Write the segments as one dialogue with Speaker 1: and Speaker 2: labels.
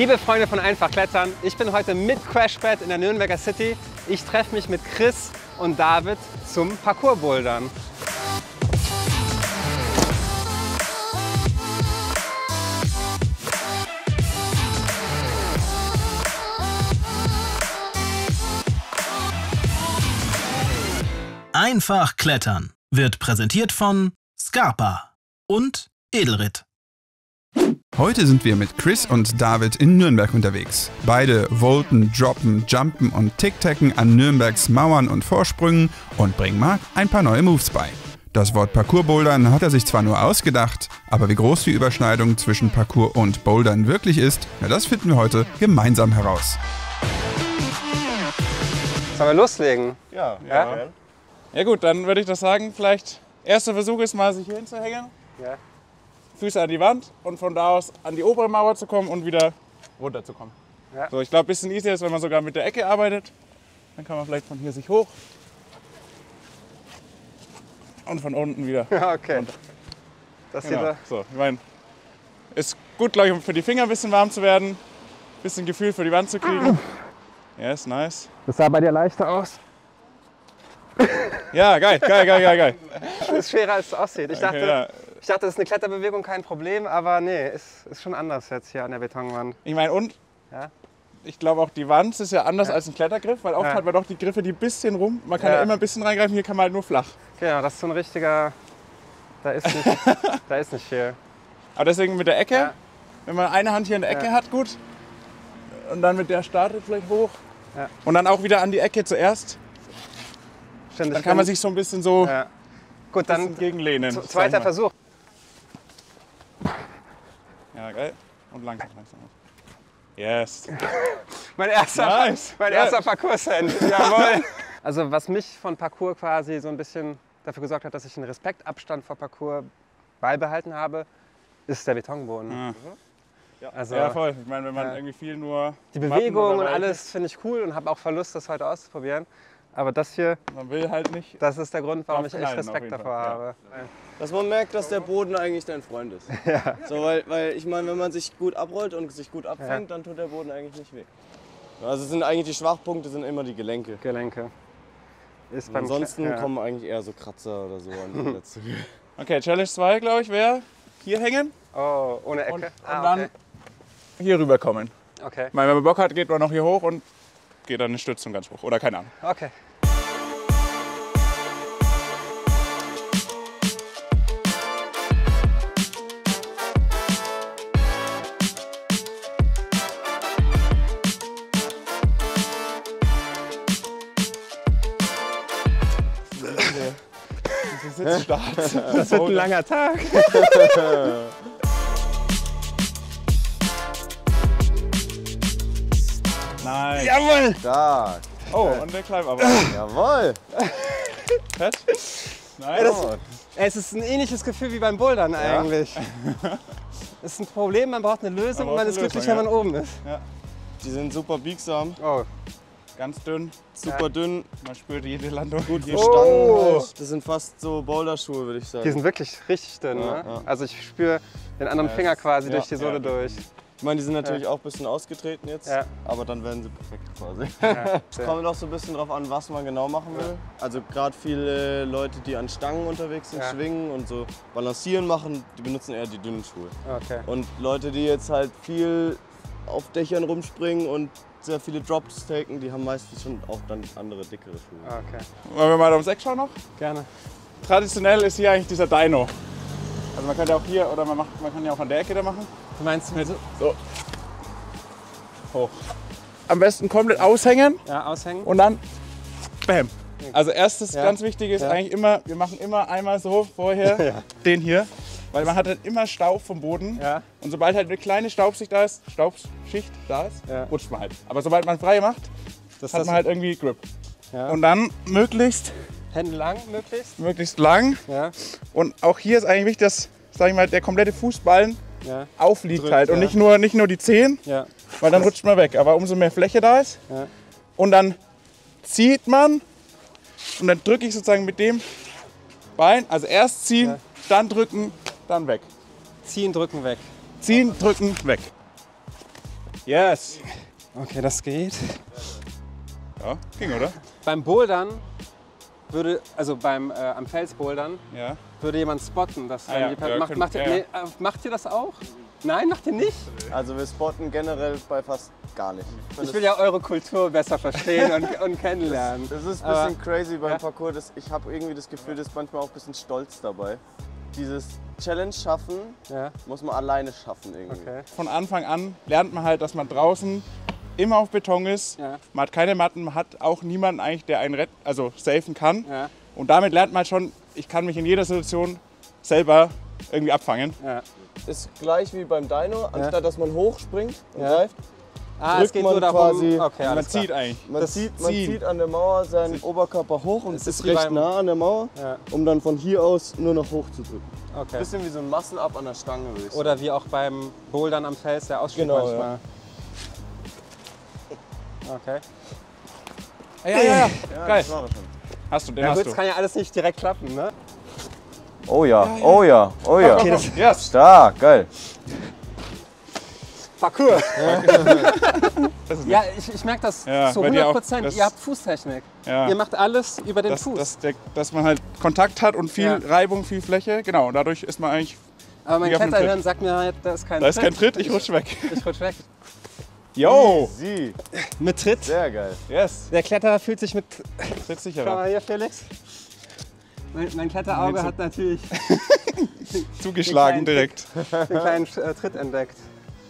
Speaker 1: Liebe Freunde von Einfach Klettern, ich bin heute mit Crashpad in der Nürnberger City. Ich treffe mich mit Chris und David zum Parcoursbouldern.
Speaker 2: Einfach klettern wird präsentiert von Scarpa und Edelrit.
Speaker 3: Heute sind wir mit Chris und David in Nürnberg unterwegs. Beide volten, droppen, jumpen und tic-tacken an Nürnbergs Mauern und Vorsprüngen und bringen Marc ein paar neue Moves bei. Das Wort Parcoursbouldern hat er sich zwar nur ausgedacht, aber wie groß die Überschneidung zwischen Parcours und Bouldern wirklich ist, na das finden wir heute gemeinsam heraus.
Speaker 1: Sollen wir loslegen?
Speaker 4: Ja,
Speaker 1: Ja?
Speaker 4: ja. Ja gut, dann würde ich das sagen, vielleicht erster Versuch ist mal, sich hier hinzuhängen,
Speaker 1: Ja.
Speaker 4: Füße an die Wand und von da aus an die obere Mauer zu kommen und wieder runterzukommen.
Speaker 1: Ja.
Speaker 4: So, ich glaube, ein bisschen easier ist, wenn man sogar mit der Ecke arbeitet. Dann kann man vielleicht von hier sich hoch und von unten wieder.
Speaker 1: Ja, okay. Das sieht
Speaker 4: Genau.
Speaker 1: er.
Speaker 4: So, ich meine, ist gut, glaube ich, um für die Finger ein bisschen warm zu werden, ein bisschen Gefühl für die Wand zu kriegen. Ja, ist nice.
Speaker 1: Das sah bei dir leichter aus.
Speaker 4: Ja, geil, geil, geil, geil, geil.
Speaker 1: Das ist schwerer als es aussieht. Ich dachte,
Speaker 4: Okay, ja.
Speaker 1: Ich dachte, das ist eine Kletterbewegung, kein Problem, aber nee, ist, ist schon anders jetzt hier an der Betonwand.
Speaker 4: Ich meine, und
Speaker 1: Ja.
Speaker 4: ich glaube auch die Wand ist ja anders als ein Klettergriff, weil oft
Speaker 1: Ja.
Speaker 4: hat man doch die Griffe, die ein bisschen rum. Man kann
Speaker 1: Ja.
Speaker 4: ja. immer ein bisschen reingreifen, hier kann man halt nur flach.
Speaker 1: Genau, das ist so ein richtiger. Da ist nicht, da ist nicht viel.
Speaker 4: Aber deswegen mit der Ecke,
Speaker 1: Ja.
Speaker 4: wenn man eine Hand hier in der Ecke
Speaker 1: Ja.
Speaker 4: hat, gut. Und dann mit der startet vielleicht hoch.
Speaker 1: Ja.
Speaker 4: Und dann auch wieder an die Ecke zuerst.
Speaker 1: Stimmt,
Speaker 4: Dann kann man sich so ein bisschen so
Speaker 1: Ja. Gut,
Speaker 4: dann gegenlehnen.
Speaker 1: zweiter. Versuch.
Speaker 4: Ja, geil. Und langsam, langsam. Yes.
Speaker 1: Mein erster,
Speaker 4: Nice.
Speaker 1: mein
Speaker 4: Ja.
Speaker 1: erster Parcours-Hand. Jawohl. Also was mich von Parcours quasi so ein bisschen dafür gesorgt hat, dass ich einen Respektabstand vor Parcours beibehalten habe, ist der Betonboden.
Speaker 4: Ah.
Speaker 1: Also
Speaker 4: Ja, voll. Ich meine, wenn man
Speaker 1: Ja.
Speaker 4: irgendwie viel nur.
Speaker 1: die Bewegung und alles finde ich cool und habe auch Verlust, das heute auszuprobieren. Aber das hier,
Speaker 4: Man will halt nicht.
Speaker 1: das ist der Grund, warum ich echt Respekt davor
Speaker 4: Fall, ja.
Speaker 1: habe.
Speaker 5: Dass man merkt, dass der Boden eigentlich dein Freund ist. So, weil, weil ich meine, wenn man sich gut abrollt und sich gut abfängt, dann tut der Boden eigentlich nicht weh. Also es sind eigentlich die Schwachpunkte sind immer die Gelenke.
Speaker 1: Gelenke. Ist beim
Speaker 5: ansonsten
Speaker 1: Kle- ja.
Speaker 5: kommen eigentlich eher so Kratzer oder so an die letzte.
Speaker 4: Okay, Challenge 2, glaube ich, wäre hier hängen
Speaker 1: Oh, ohne Ecke.
Speaker 4: und, und
Speaker 1: ah,
Speaker 4: dann
Speaker 1: okay.
Speaker 4: hier rüberkommen.
Speaker 1: okay.
Speaker 4: Meine, wenn man Bock hat, geht man noch hier hoch und geht dann eine Stützung ganz hoch. Oder keine Ahnung.
Speaker 1: Okay. Das wird ein langer Tag.
Speaker 4: Nein.
Speaker 1: Jawohl!
Speaker 5: Stark.
Speaker 4: Oh, und der Climb aber.
Speaker 5: Jawohl.
Speaker 4: Fett. Nice.
Speaker 1: Es ist ein ähnliches Gefühl wie beim Bouldern eigentlich. Es ist ein Problem, man braucht eine Lösung
Speaker 4: Man
Speaker 1: und man ist glücklich,
Speaker 4: Lösung,
Speaker 1: wenn man oben ist.
Speaker 5: Die sind super biegsam,
Speaker 1: Oh,
Speaker 4: Ganz dünn.
Speaker 5: super dünn,
Speaker 4: Man spürt jede Landung. Gut,
Speaker 5: die
Speaker 1: Oh.
Speaker 5: Stangen. Das sind fast so Boulderschuhe, würde ich sagen.
Speaker 1: die sind wirklich richtig dünn.
Speaker 5: Ja,
Speaker 1: ne?
Speaker 5: ja.
Speaker 1: Also ich spüre den anderen
Speaker 4: Ja,
Speaker 1: Finger quasi
Speaker 4: ja,
Speaker 1: durch die Sohle
Speaker 4: ja.
Speaker 1: durch.
Speaker 5: Ich meine, die sind natürlich auch ein bisschen ausgetreten jetzt,
Speaker 1: Ja.
Speaker 5: aber dann werden sie perfekt quasi.
Speaker 1: Ja,
Speaker 5: Es kommt auch so ein bisschen drauf an, was man genau machen will. Also gerade viele Leute, die an Stangen unterwegs sind,
Speaker 1: Ja.
Speaker 5: schwingen und so balancieren machen, die benutzen eher die dünnen Schuhe.
Speaker 1: Okay.
Speaker 5: Und Leute, die jetzt halt viel auf Dächern rumspringen und sehr viele Drops taken, die haben meistens schon auch dann andere, dickere Schuhe.
Speaker 1: Okay.
Speaker 4: Wollen wir mal ums Eck schauen noch?
Speaker 1: Gerne.
Speaker 4: Traditionell ist hier eigentlich dieser Dino. Also man könnte auch hier oder man, macht, man kann ja auch an der Ecke da machen.
Speaker 1: Du meinst mit
Speaker 4: So. Hoch. Am besten komplett aushängen
Speaker 1: ja, aushängen?
Speaker 4: und dann Bam. Also erstes
Speaker 1: Ja.
Speaker 4: ganz wichtig ist
Speaker 1: Ja.
Speaker 4: eigentlich immer, wir machen immer einmal so vorher den hier, weil man hat halt immer Staub vom Boden
Speaker 1: Ja.
Speaker 4: und sobald halt eine kleine Staubschicht da ist, Staubschicht da ist,
Speaker 1: Ja.
Speaker 4: rutscht man halt. Aber sobald man frei macht,
Speaker 1: Das
Speaker 4: hat man halt irgendwie Grip.
Speaker 1: ja.
Speaker 4: Und dann möglichst,
Speaker 1: Hände lang möglichst?
Speaker 4: möglichst lang
Speaker 1: Ja.
Speaker 4: und auch hier ist eigentlich wichtig, dass, sag ich mal, der komplette Fußballen
Speaker 1: Ja.
Speaker 4: aufliegt
Speaker 1: Drückt,
Speaker 4: halt und nicht nur, nicht nur die Zehen,
Speaker 1: Ja.
Speaker 4: weil dann rutscht man weg. Aber umso mehr Fläche da ist und dann zieht man und dann drücke ich sozusagen mit dem Bein, also erst ziehen, dann drücken, dann weg.
Speaker 1: Ziehen, drücken, weg.
Speaker 4: Ziehen, drücken, weg. Yes.
Speaker 1: Okay, das geht.
Speaker 4: Ja, ging, oder?
Speaker 1: Beim Bouldern würde, also beim äh, am Felsbouldern,
Speaker 4: Ja.
Speaker 1: würde jemand spotten. Dass
Speaker 4: Ah ja,
Speaker 1: die
Speaker 4: ja,
Speaker 1: macht, macht, ihr,
Speaker 4: ja, ja.
Speaker 1: Nee, äh, macht ihr das auch? Nein, macht ihr nicht?
Speaker 5: Also wir spotten generell bei fast gar nicht.
Speaker 1: Ich will ja eure Kultur besser verstehen und, und kennenlernen.
Speaker 5: Das ist ein
Speaker 1: Aber-
Speaker 5: bisschen crazy beim
Speaker 1: ja.
Speaker 5: Parcours. Das, ich habe irgendwie das Gefühl, das ist manchmal auch ein bisschen Stolz dabei. Dieses Challenge schaffen
Speaker 1: Ja,
Speaker 5: muss man alleine schaffen irgendwie.
Speaker 1: okay.
Speaker 4: Von Anfang an lernt man halt, dass man draußen immer auf Beton ist.
Speaker 1: Ja.
Speaker 4: Man hat keine Matten, man hat auch niemanden eigentlich, der einen retten, also safen kann.
Speaker 1: Ja,
Speaker 4: Und damit lernt man schon, ich kann mich in jeder Situation selber irgendwie abfangen.
Speaker 1: ja.
Speaker 5: Ist gleich wie beim Dino, anstatt dass man hochspringt und
Speaker 1: Ja.
Speaker 5: greift.
Speaker 1: Ah,
Speaker 5: Drückt
Speaker 1: es geht
Speaker 5: man
Speaker 1: nur darum,
Speaker 5: quasi-
Speaker 1: okay,
Speaker 4: man
Speaker 1: klar.
Speaker 4: zieht eigentlich.
Speaker 5: Man,
Speaker 1: Das
Speaker 5: zieht, man zieht an der Mauer seinen Oberkörper hoch und
Speaker 1: Es
Speaker 5: ist recht
Speaker 1: beim-
Speaker 5: nah an der Mauer,
Speaker 1: Ja.
Speaker 5: um dann von hier aus nur noch hochzudrücken.
Speaker 1: Okay.
Speaker 5: Bisschen wie so ein Muscle-Up an der Stange.
Speaker 1: Oder wie auch beim Bouldern am Fels, der Ausstieg
Speaker 5: Genau,
Speaker 1: manchmal. Okay.
Speaker 4: Ja, ja, ja.
Speaker 5: Ja,
Speaker 4: Geil.
Speaker 5: das war das schon.
Speaker 4: Hast du, den
Speaker 1: Ja,
Speaker 4: hast
Speaker 1: gut,
Speaker 4: du.
Speaker 1: es kann ja alles nicht direkt klappen, ne?
Speaker 5: Oh ja, oh ja, oh ja.
Speaker 1: Okay, das
Speaker 4: Yes.
Speaker 5: Stark, geil.
Speaker 1: Parcours. ja, ich, ich merke das
Speaker 4: Ja,
Speaker 1: zu
Speaker 4: bei dir
Speaker 1: 100
Speaker 4: auch.
Speaker 1: Prozent.
Speaker 4: Das-
Speaker 1: Ihr habt Fußtechnik.
Speaker 4: Ja.
Speaker 1: Ihr macht alles über den
Speaker 4: Dass,
Speaker 1: Fuß.
Speaker 4: dass, der, dass man halt Kontakt hat und viel
Speaker 1: Ja.
Speaker 4: Reibung, viel Fläche. Genau, und dadurch ist man eigentlich.
Speaker 1: Aber mein Kletterhirn sagt mir halt, da ist kein
Speaker 4: Da ist
Speaker 1: Tritt.
Speaker 4: kein Tritt, ich rutsch weg.
Speaker 1: Ich rutsch weg.
Speaker 4: Yo!
Speaker 5: Sie,
Speaker 1: Mit Tritt.
Speaker 5: sehr geil.
Speaker 4: Yes!
Speaker 1: Der Kletterer fühlt sich mit. Schau
Speaker 4: sicherer.
Speaker 1: mal hier, Felix. Mein, mein Kletterauge hat natürlich
Speaker 4: Zugeschlagen
Speaker 1: Den kleinen
Speaker 4: direkt.
Speaker 1: den kleinen äh, Tritt entdeckt.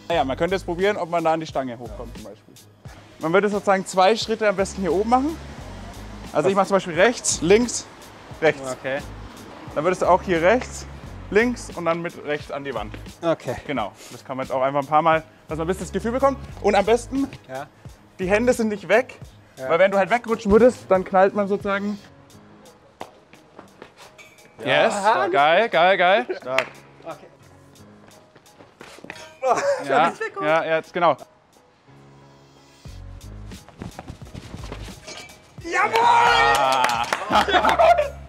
Speaker 4: Naja, man könnte jetzt probieren, ob man da an die Stange hochkommt zum Beispiel. Man würde sozusagen zwei Schritte am besten hier oben machen. Also ich mache zum Beispiel rechts, links, rechts.
Speaker 1: Okay.
Speaker 4: Dann würdest du auch hier rechts, links und dann mit rechts an die Wand.
Speaker 1: Okay.
Speaker 4: Genau. Das kann man jetzt auch einfach ein paar Mal, dass man ein bisschen das Gefühl bekommt. Und am besten,
Speaker 1: Ja.
Speaker 4: die Hände sind nicht weg. Weil wenn du halt wegrutschen würdest, dann knallt man sozusagen. Yes, geil, geil, geil.
Speaker 5: Stark.
Speaker 4: Ja, ja, jetzt genau. Jawohl! Ich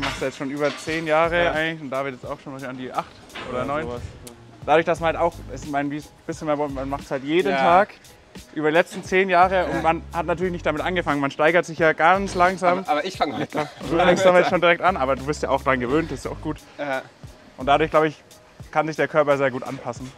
Speaker 4: mache das jetzt schon über zehn Jahre eigentlich und David jetzt auch schon an die acht oder neun.
Speaker 5: sowas.
Speaker 4: Dadurch, dass man halt auch, ich meine, wie es bisschen mehr, man macht es halt jeden
Speaker 1: Ja.
Speaker 4: Tag über die letzten zehn Jahre und man hat natürlich nicht damit angefangen. Man steigert sich ja ganz langsam.
Speaker 1: Aber ich fange mit.
Speaker 4: Du fängst damit schon direkt an, aber du bist ja auch daran gewöhnt, das ist ja auch gut. Und dadurch, glaube ich, kann sich der Körper sehr gut anpassen.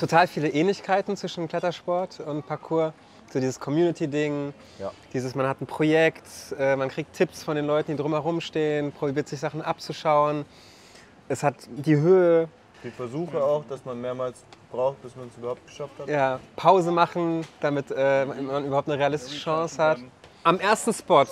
Speaker 1: Total viele Ähnlichkeiten zwischen Klettersport und Parkour. So dieses Community-Ding,
Speaker 5: Ja.
Speaker 1: dieses man hat ein Projekt, äh, man kriegt Tipps von den Leuten, die drumherum stehen, probiert sich Sachen abzuschauen. Es hat die Höhe,
Speaker 5: Die Versuche auch, dass man mehrmals braucht, bis man es überhaupt geschafft hat.
Speaker 1: ja, Pause machen, damit äh, man überhaupt eine realistische Chance hat. Am ersten Spot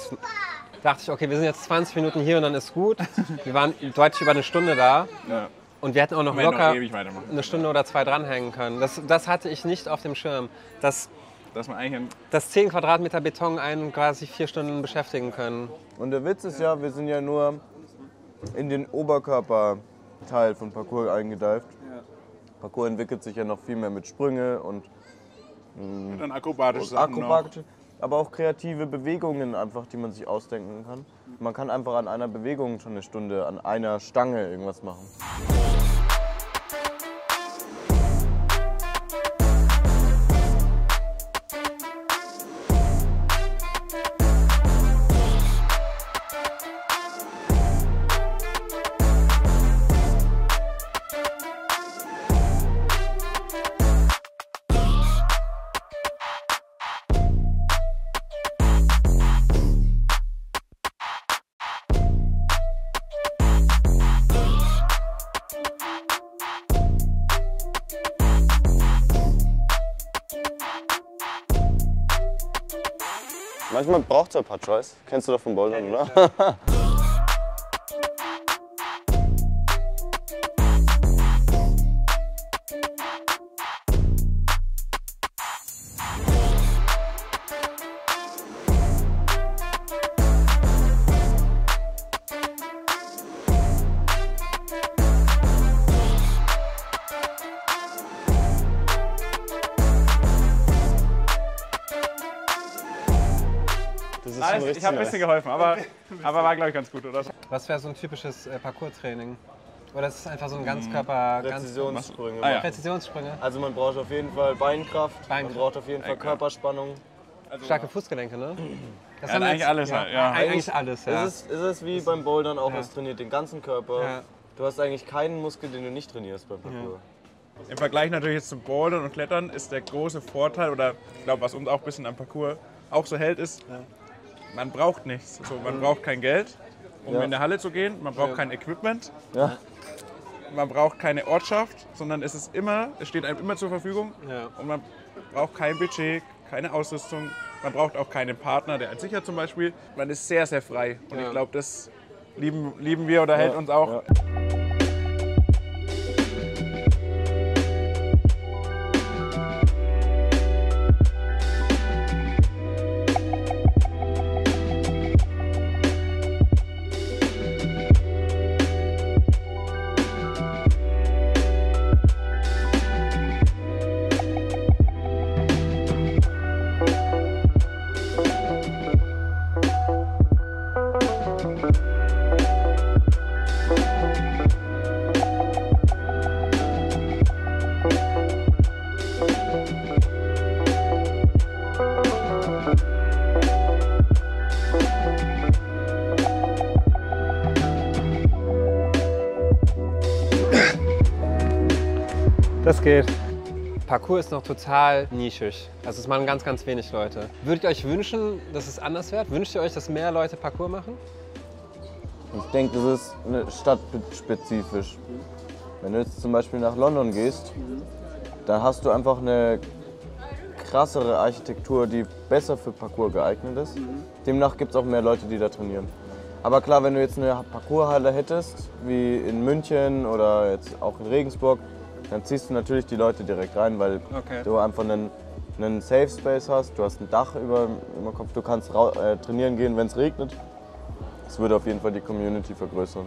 Speaker 1: dachte ich, okay, wir sind jetzt 20 Minuten hier und dann ist gut. Wir waren deutlich über eine Stunde da
Speaker 4: Ja.
Speaker 1: Und wir hätten auch noch
Speaker 4: Wir
Speaker 1: locker
Speaker 4: noch
Speaker 1: eine Stunde oder zwei dranhängen können. Das, das hatte ich nicht auf dem Schirm. Dass,
Speaker 4: Dass man eigentlich ein
Speaker 1: dass 10 Quadratmeter Beton einen quasi vier Stunden beschäftigen
Speaker 5: Und der Witz ist ja, wir sind ja nur in den Oberkörperteil von Parkour eingedeift. Parkour entwickelt sich ja noch viel mehr mit Sprünge und
Speaker 4: dann akrobatische Sachen noch.
Speaker 5: akrobatische, aber auch kreative Bewegungen einfach, die man sich ausdenken kann. Man kann einfach an einer Bewegung schon eine Stunde, an einer Stange irgendwas machen. Manchmal braucht es ein paar Choice. Kennst du doch vom Bouldern, oder? ist
Speaker 4: Alles,
Speaker 5: schon.
Speaker 4: Ich habe ein bisschen geholfen, aber, aber war, glaube ich, ganz gut, oder?
Speaker 1: Was wäre so ein typisches äh, Parcours-Training? Oder ist es einfach so ein Ganzkörper... Hm.
Speaker 5: Präzisionssprünge.
Speaker 4: Ganz ah, ja.
Speaker 1: Präzisionssprünge.
Speaker 5: Also man braucht auf jeden Fall Beinkraft,
Speaker 1: Beinkraft.
Speaker 5: man braucht auf jeden Fall Körperspannung.
Speaker 1: Also Starke Fußgelenke, ne? Das
Speaker 4: ja,
Speaker 1: haben
Speaker 4: eigentlich alles, ja. Halt, ja.
Speaker 1: Eigentlich alles, ja.
Speaker 5: Ist es, ist es wie beim Bouldern auch,
Speaker 1: ja.
Speaker 5: es trainiert den ganzen Körper.
Speaker 1: Ja.
Speaker 5: Du hast eigentlich keinen Muskel, den du nicht trainierst beim Parkour.
Speaker 4: Im Vergleich natürlich jetzt zum Bouldern und Klettern ist der große Vorteil, oder ich glaube, was uns auch ein bisschen am Parkour auch so hält, ist, man braucht nichts. So, man braucht kein Geld, um
Speaker 5: Ja.
Speaker 4: in der Halle zu gehen, man braucht kein Equipment,
Speaker 5: Ja.
Speaker 4: man braucht keine Ortschaft, sondern es ist immer, es steht einem immer zur Verfügung
Speaker 1: Ja.
Speaker 4: und man braucht kein Budget, keine Ausrüstung, man braucht auch keinen Partner, der einen sichert zum Beispiel. Man ist sehr, sehr frei und ich glaube, das lieben, lieben wir oder hält uns auch.
Speaker 1: Das geht. Parcours ist noch total nischig. Also es machen ganz, ganz wenig Leute. Würdet ihr euch wünschen, dass es anders wird? Wünscht ihr euch, dass mehr Leute Parcours machen?
Speaker 5: Ich denke, das ist eine stadtspezifisch. Wenn du jetzt zum Beispiel nach London gehst, dann hast du einfach eine krassere Architektur, die besser für Parkour geeignet ist. Demnach gibt es auch mehr Leute, die da trainieren. Aber klar, wenn du jetzt eine Parkourhalle hättest, wie in München oder jetzt auch in Regensburg, dann ziehst du natürlich die Leute direkt rein, weil
Speaker 1: Okay.
Speaker 5: du einfach einen, einen Safe Space hast, du hast ein Dach über, dem Kopf, du kannst äh, trainieren gehen, wenn es regnet. Das würde auf jeden Fall die Community vergrößern.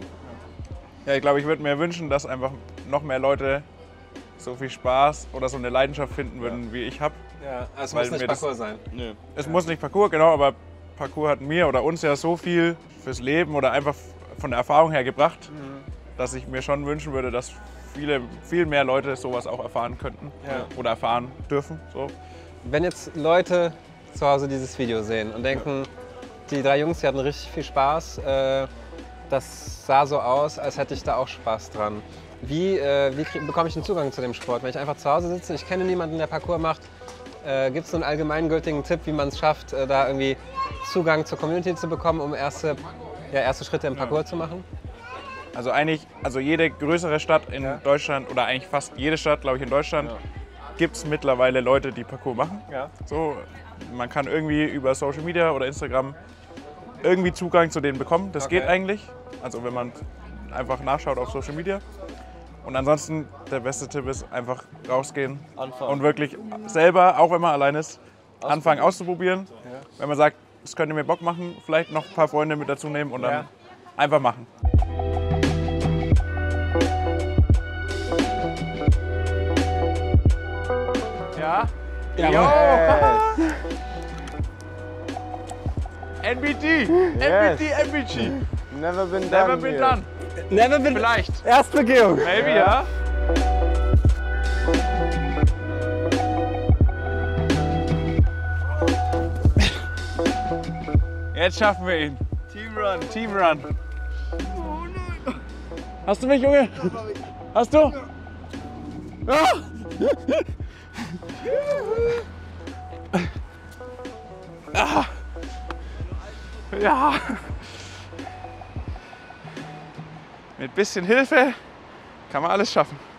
Speaker 4: Ja, ich glaube, ich würde mir wünschen, dass einfach noch mehr Leute so viel Spaß oder so eine Leidenschaft finden würden, wie ich habe.
Speaker 1: Ja,
Speaker 4: Weil
Speaker 1: muss nicht
Speaker 4: mir das-
Speaker 1: Parcours sein.
Speaker 4: Es muss nicht Parcours, genau, aber Parcours hat mir oder uns ja so viel fürs Leben oder einfach von der Erfahrung her gebracht, dass ich mir schon wünschen würde, dass viele, viel mehr Leute sowas auch erfahren könnten
Speaker 1: Ja.
Speaker 4: oder erfahren dürfen. So.
Speaker 1: Wenn jetzt Leute zu Hause dieses Video sehen und denken, die drei Jungs, die hatten richtig viel Spaß, äh, das sah so aus, als hätte ich da auch Spaß dran. Wie, äh, wie bekomme ich den Zugang zu dem Sport? Wenn ich einfach zu Hause sitze, ich kenne niemanden, der Parkour macht, äh, gibt es einen allgemeingültigen Tipp, wie man es schafft, da irgendwie Zugang zur Community zu bekommen, um erste, ja, erste Schritte im Parcours zu machen?
Speaker 4: Also eigentlich, also jede größere Stadt in Deutschland oder eigentlich fast jede Stadt, glaube ich, in Deutschland, gibt es mittlerweile Leute, die Parcours machen.
Speaker 1: Ja.
Speaker 4: So, man kann irgendwie über Social Media oder Instagram irgendwie Zugang zu denen bekommen. Das
Speaker 1: Okay.
Speaker 4: geht eigentlich. Also wenn man einfach nachschaut auf Social Media. Und ansonsten der beste Tipp ist einfach rausgehen
Speaker 5: Anfangen.
Speaker 4: und wirklich selber, auch wenn man allein ist, anfangen auszuprobieren. Wenn man sagt, es könnte mir Bock machen, vielleicht noch ein paar Freunde mit dazu nehmen und dann
Speaker 1: Ja.
Speaker 4: einfach machen.
Speaker 1: Jawohl.
Speaker 4: NBT!
Speaker 5: Yes.
Speaker 4: NBT, NBG!
Speaker 5: Never been
Speaker 4: Never
Speaker 5: done
Speaker 4: been
Speaker 5: here.
Speaker 4: done.
Speaker 1: Never been
Speaker 4: Vielleicht.
Speaker 1: Erstbegehung.
Speaker 4: Maybe, ja? Jetzt schaffen wir ihn. Team Run. Team Run. Hast du mich, Junge? Hast du? Ah! Ah. Ja. Mit bisschen Hilfe kann man alles schaffen.